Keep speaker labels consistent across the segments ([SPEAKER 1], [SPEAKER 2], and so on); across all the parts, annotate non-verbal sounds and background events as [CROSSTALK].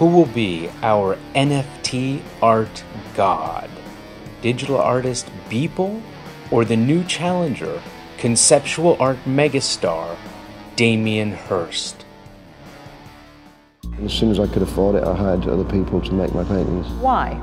[SPEAKER 1] Who will be our NFT art god? Digital artist Beeple or the new challenger, conceptual art megastar Damien Hirst?
[SPEAKER 2] As soon as I could afford it, I hired other people to make my paintings.
[SPEAKER 3] Why?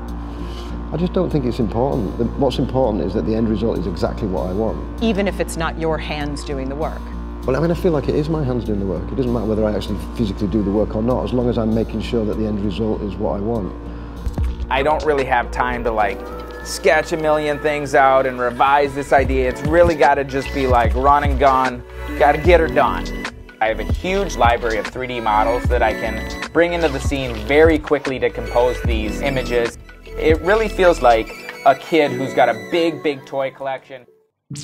[SPEAKER 2] I just don't think it's important. What's important is that the end result is exactly what I want.
[SPEAKER 3] Even if it's not your hands doing the work.
[SPEAKER 2] Well, I mean, I feel like it is my hands doing the work. It doesn't matter whether I actually physically do the work or not, as long as I'm making sure that the end result is what I want.
[SPEAKER 4] I don't really have time to like sketch a million things out and revise this idea. It's really got to just be like run and gun, got to get her done. I have a huge library of 3D models that I can bring into the scene very quickly to compose these images. It really feels like a kid who's got a big, big toy collection.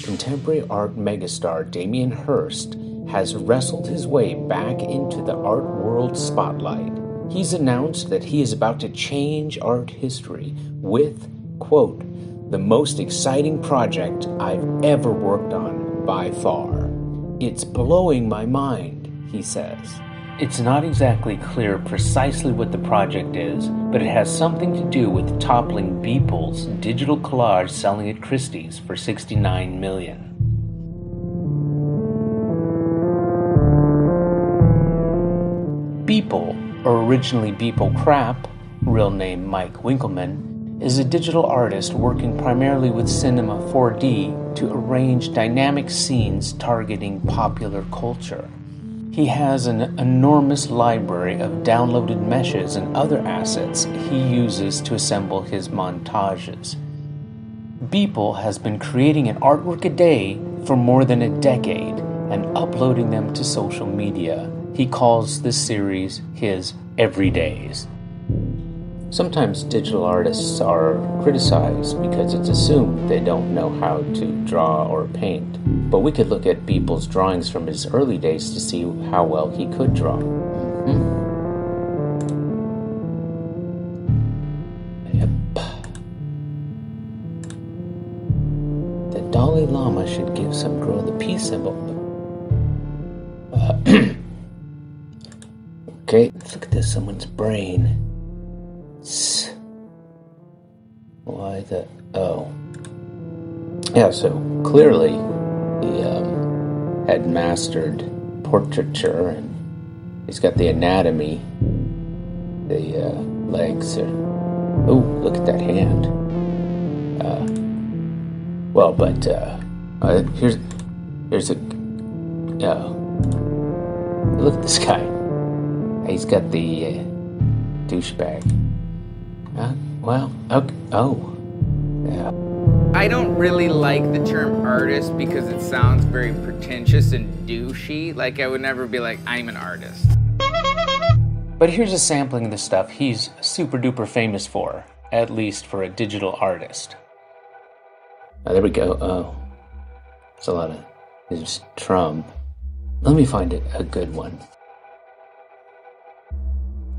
[SPEAKER 1] Contemporary art megastar Damien Hirst has wrestled his way back into the art world spotlight. He's announced that he is about to change art history with, quote, the most exciting project I've ever worked on by far. It's blowing my mind, he says. It's not exactly clear precisely what the project is, but it has something to do with toppling Beeple's digital collage selling at Christie's for 69 million. Beeple, or originally Beeple Crap, real name Mike Winkleman, is a digital artist working primarily with Cinema 4D to arrange dynamic scenes targeting popular culture. He has an enormous library of downloaded meshes and other assets he uses to assemble his montages. Beeple has been creating an artwork a day for more than a decade and uploading them to social media. He calls this series his Everydays. Sometimes digital artists are criticized because it's assumed they don't know how to draw or paint. But we could look at Beeple's drawings from his early days to see how well he could draw. Mhm. Yep. The Dalai Lama should give some girl the peace symbol. Uh, [CLEARS THROAT] okay, let's look at this. Someone's brain. S- Why the. Oh. Yeah, so clearly he um, had mastered portraiture and he's got the anatomy. The uh, legs are. Oh, look at that hand. Uh, well, but uh, uh, here's here's a. Uh, look at this guy. He's got the uh, douchebag. Uh, well, okay. Oh. Yeah.
[SPEAKER 4] I don't really like the term artist because it sounds very pretentious and douchey. Like I would never be like, I'm an artist.
[SPEAKER 1] But here's a sampling of the stuff he's super duper famous for, at least for a digital artist. Oh, there we go. Oh. It's a lot of. There's Trump. Let me find it a good one.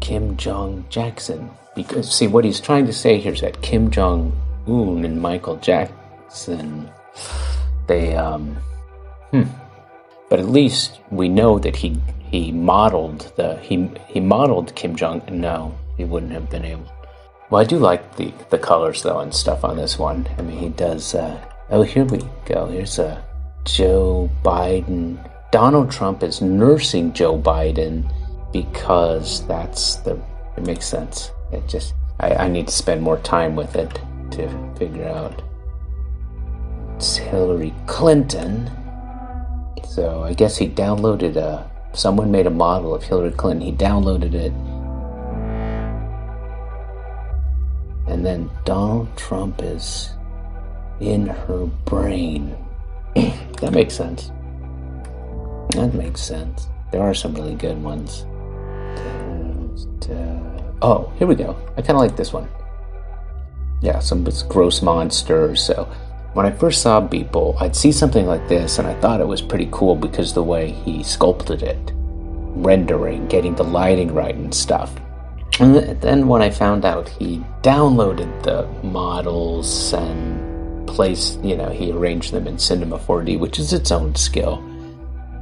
[SPEAKER 1] Kim Jong Jackson. Because, see, what he's trying to say here is that Kim Jong Un and Michael Jackson, they, um, hmm. But at least we know that he he modeled the he he modeled Kim Jong. No, he wouldn't have been able. Well, I do like the the colors though and stuff on this one. I mean, he does. Uh, oh, here we go. Here's a Joe Biden. Donald Trump is nursing Joe Biden because that's the. It makes sense. It just. I, I need to spend more time with it to figure out. It's Hillary Clinton. So I guess he downloaded a. Someone made a model of Hillary Clinton. He downloaded it. And then Donald Trump is in her brain. [CLEARS THROAT] that makes sense. That makes sense. There are some really good ones. Uh, oh, here we go. I kind of like this one. Yeah, some gross monsters. So when I first saw Beeple, I'd see something like this, and I thought it was pretty cool because the way he sculpted it, rendering, getting the lighting right and stuff. And then when I found out he downloaded the models and placed, you know, he arranged them in Cinema 4D, which is its own skill.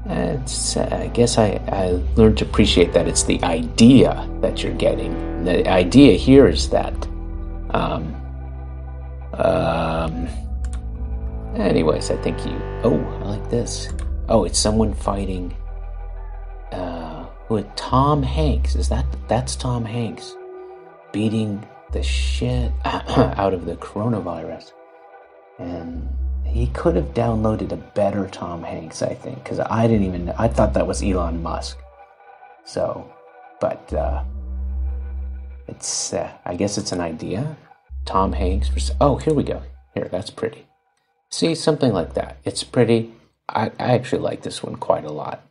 [SPEAKER 1] It's, uh, I guess I, I learned to appreciate that it's the idea that you're getting. The idea here is that, um, um, anyways, I think you, oh, I like this. Oh, it's someone fighting, uh, with Tom Hanks. Is that, that's Tom Hanks beating the shit [COUGHS] out of the coronavirus. And he could have downloaded a better Tom Hanks, I think, because I didn't even. I thought that was Elon Musk. So, but uh, it's. Uh, I guess it's an idea. Tom Hanks. Oh, here we go. Here, that's pretty. See, something like that. It's pretty. I, I actually like this one quite a lot.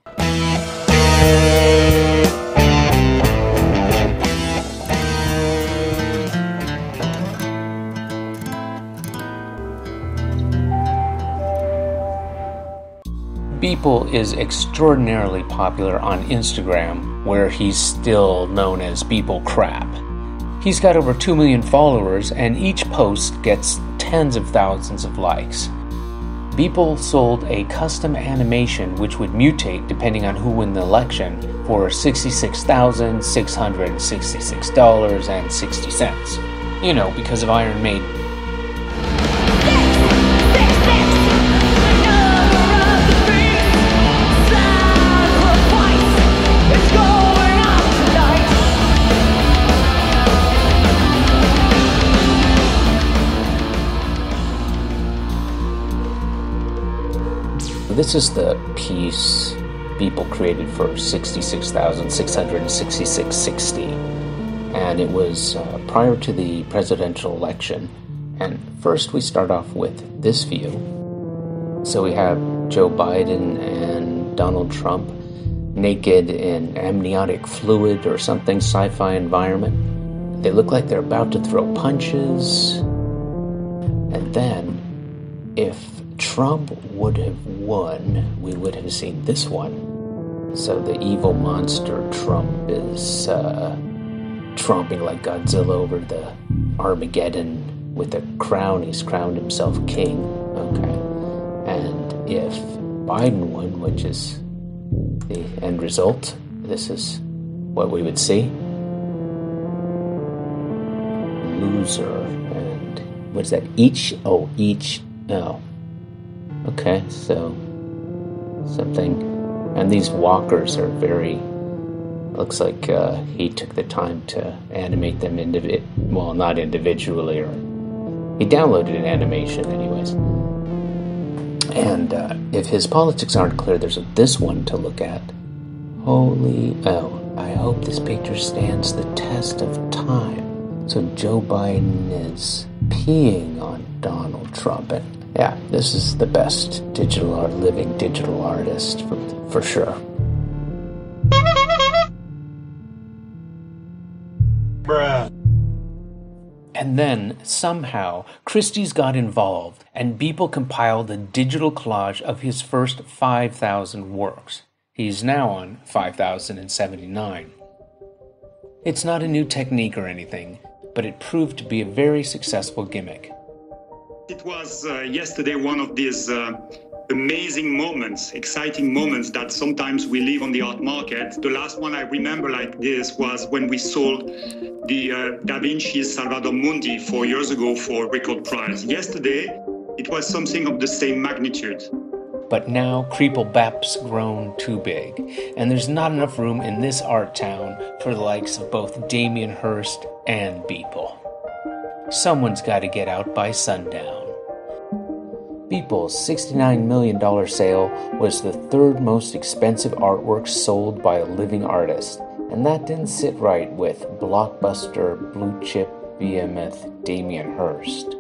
[SPEAKER 1] Beeple is extraordinarily popular on Instagram, where he's still known as Beeple Crap. He's got over 2 million followers, and each post gets tens of thousands of likes. Beeple sold a custom animation which would mutate depending on who won the election for $66,666.60. You know, because of Iron Maiden. So this is the piece Beeple created for 66,666.60 and it was uh, prior to the presidential election. And first we start off with this view. So we have Joe Biden and Donald Trump naked in amniotic fluid or something sci-fi environment. They look like they're about to throw punches. And then if Trump would have won, we would have seen this one. So the evil monster Trump is uh, tromping like Godzilla over the Armageddon with a crown. He's crowned himself king. Okay. And if Biden won, which is the end result, this is what we would see. Loser. And what is that? Each? Oh, each. No. Okay, so something. And these walkers are very. Looks like uh, he took the time to animate them individ. Well, not individually, or he downloaded an animation, anyways. And uh, if his politics aren't clear, there's this one to look at. Holy oh! I hope this picture stands the test of time. So Joe Biden is peeing on Donald Trump, and yeah, this is the best digital art, living digital artist for, for sure. Bruh. And then, somehow, Christie's got involved, and Beeple compiled a digital collage of his first 5,000 works. He's now on 5,079. It's not a new technique or anything, but it proved to be a very successful gimmick.
[SPEAKER 5] It was uh, yesterday one of these uh, amazing moments, exciting moments that sometimes we live on the art market. The last one I remember like this was when we sold the uh, Da Vinci's Salvator Mundi four years ago for record price. Yesterday, it was something of the same magnitude.
[SPEAKER 1] But now Creeple Bap's grown too big, and there's not enough room in this art town for the likes of both Damien Hirst and Beeple. Someone's got to get out by sundown. Beeple's $69 million sale was the third most expensive artwork sold by a living artist, and that didn't sit right with blockbuster blue chip behemoth Damien Hirst.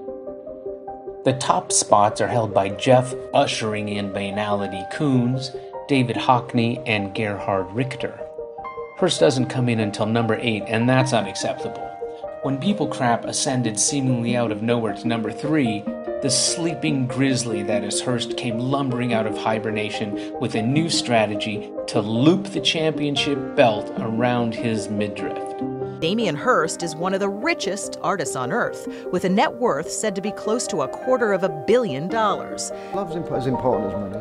[SPEAKER 1] The top spots are held by Jeff ushering in banality Koons, David Hockney, and Gerhard Richter. Hirst doesn't come in until number 8, and that's unacceptable. When Beeple Crap ascended seemingly out of nowhere to number three, the sleeping grizzly that is Hirst came lumbering out of hibernation with a new strategy to loop the championship belt around his midriff.
[SPEAKER 3] Damien Hirst is one of the richest artists on earth, with a net worth said to be close to a quarter of a billion dollars.
[SPEAKER 2] Love's as important as money.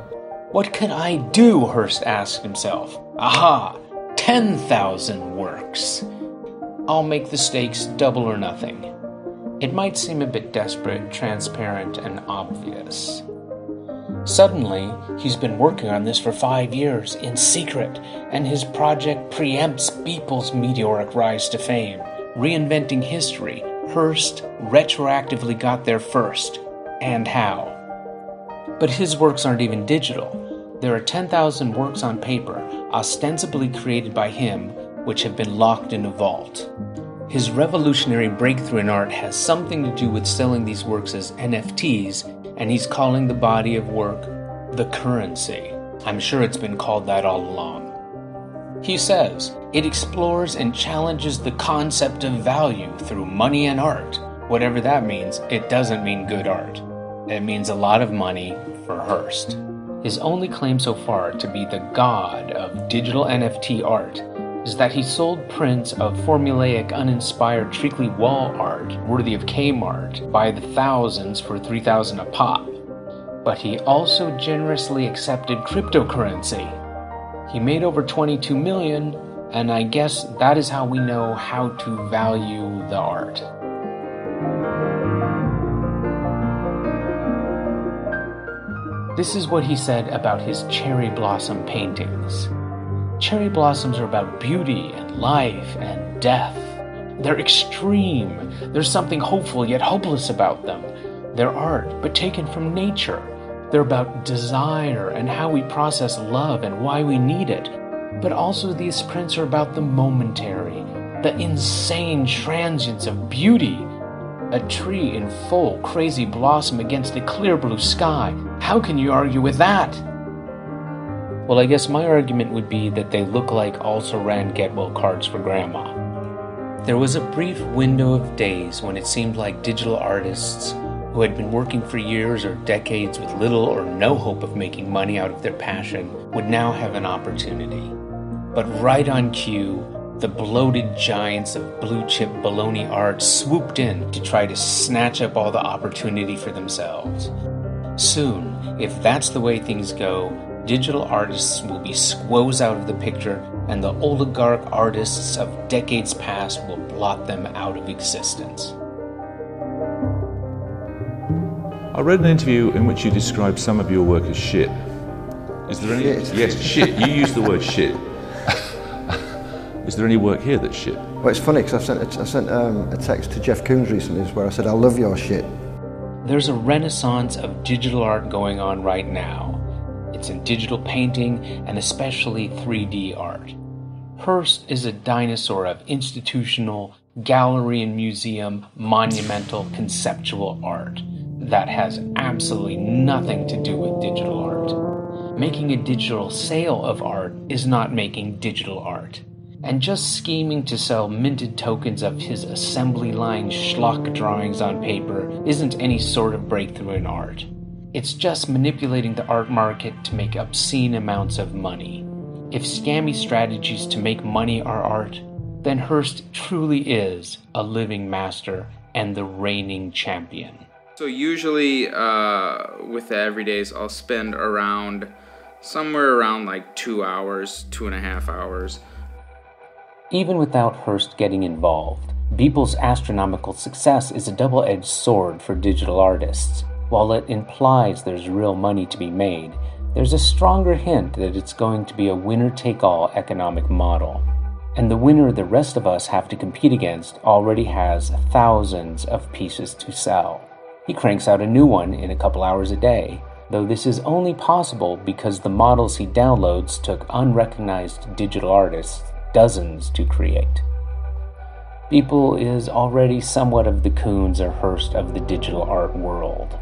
[SPEAKER 1] What could I do? Hirst asked himself. Aha! 10,000 works. I'll make the stakes double or nothing. It might seem a bit desperate, transparent, and obvious. Suddenly, he's been working on this for five years in secret, and his project preempts Beeple's meteoric rise to fame. Reinventing history, Hirst retroactively got there first. And how? But his works aren't even digital. There are 10,000 works on paper, ostensibly created by him, which have been locked in a vault. His revolutionary breakthrough in art has something to do with selling these works as NFTs and he's calling the body of work the currency. I'm sure it's been called that all along. He says it explores and challenges the concept of value through money and art. Whatever that means, it doesn't mean good art. It means a lot of money for Hirst. His only claim so far to be the god of digital NFT art is that he sold prints of formulaic, uninspired treacly wall art worthy of Kmart by the thousands for 3000 a pop. But he also generously accepted cryptocurrency. He made over 22 million, and I guess that is how we know how to value the art. This is what he said about his cherry blossom paintings. Cherry blossoms are about beauty and life and death. They're extreme. There's something hopeful yet hopeless about them. They're art, but taken from nature. They're about desire and how we process love and why we need it. But also, these prints are about the momentary, the insane transience of beauty. A tree in full, crazy blossom against a clear blue sky. How can you argue with that? Well, I guess my argument would be that they look like also ran get well cards for grandma. There was a brief window of days when it seemed like digital artists who had been working for years or decades with little or no hope of making money out of their passion would now have an opportunity. But right on cue, the bloated giants of blue chip baloney art swooped in to try to snatch up all the opportunity for themselves. Soon, if that's the way things go, digital artists will be squoze out of the picture, and the oligarch artists of decades past will blot them out of existence.
[SPEAKER 6] I read an interview in which you described some of your work as shit. Is there any?
[SPEAKER 2] Shit.
[SPEAKER 6] Yes, shit. You used the word shit. Is there any work here that's shit?
[SPEAKER 2] Well, it's funny because I sent, a, I sent um, a text to Jeff Koons recently where I said, I love your shit.
[SPEAKER 1] There's a renaissance of digital art going on right now. In digital painting and especially 3D art. Hirst is a dinosaur of institutional, gallery and museum, monumental, conceptual art that has absolutely nothing to do with digital art. Making a digital sale of art is not making digital art. And just scheming to sell minted tokens of his assembly line schlock drawings on paper isn't any sort of breakthrough in art. It's just manipulating the art market to make obscene amounts of money. If scammy strategies to make money are art, then Hirst truly is a living master and the reigning champion.
[SPEAKER 7] So usually uh, with the everydays, I'll spend around somewhere around like two hours, two and a half hours.
[SPEAKER 1] Even without Hirst getting involved, Beeple's astronomical success is a double edged sword for digital artists. While it implies there's real money to be made, there's a stronger hint that it's going to be a winner take all economic model. And the winner the rest of us have to compete against already has thousands of pieces to sell. He cranks out a new one in a couple hours a day, though this is only possible because the models he downloads took unrecognized digital artists dozens to create. Beeple is already somewhat of the Koons or Hirst of the digital art world.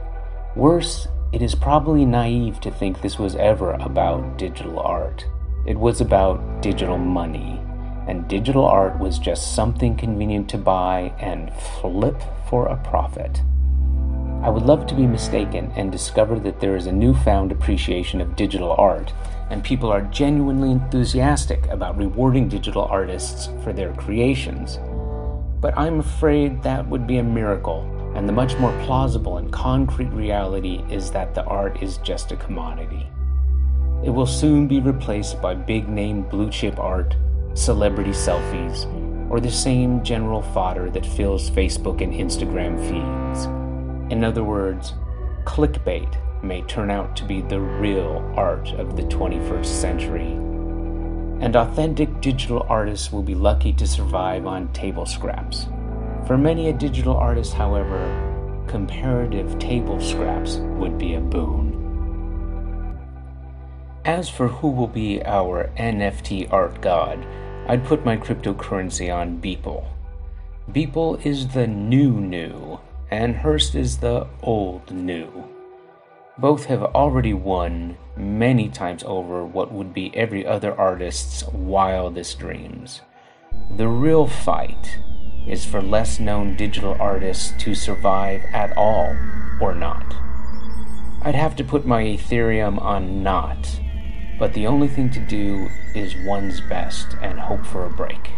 [SPEAKER 1] Worse, it is probably naive to think this was ever about digital art. It was about digital money, and digital art was just something convenient to buy and flip for a profit. I would love to be mistaken and discover that there is a newfound appreciation of digital art, and people are genuinely enthusiastic about rewarding digital artists for their creations. But I'm afraid that would be a miracle and the much more plausible and concrete reality is that the art is just a commodity. It will soon be replaced by big name blue chip art, celebrity selfies, or the same general fodder that fills Facebook and Instagram feeds. In other words, clickbait may turn out to be the real art of the 21st century. And authentic digital artists will be lucky to survive on table scraps. For many a digital artist, however, comparative table scraps would be a boon. As for who will be our NFT art god, I'd put my cryptocurrency on Beeple. Beeple is the new new, and Hirst is the old new. Both have already won many times over what would be every other artist's wildest dreams. The real fight is for less known digital artists to survive at all or not. I'd have to put my Ethereum on not, but the only thing to do is one's best and hope for a break.